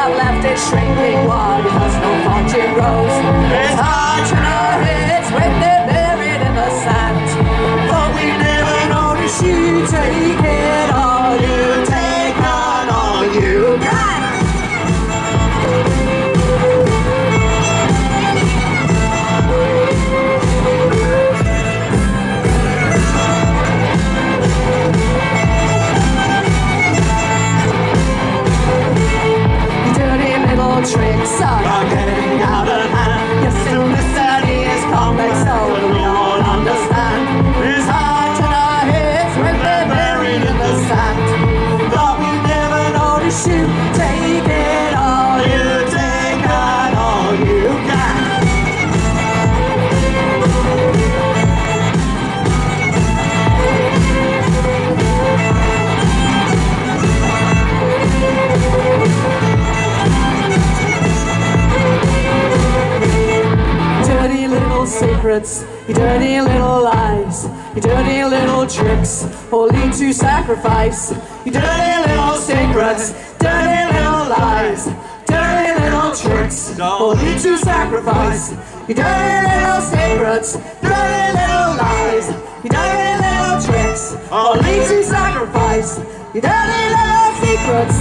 I left is shrinking one Cause no faulty rose secrets, your dirty little lies, your dirty little tricks, all lead to sacrifice. Your dirty little secrets, dirty little lies, dirty little tricks, all lead to sacrifice. Your dirty little secrets, dirty little lies, your dirty little tricks, all lead to sacrifice. Your dirty little secrets,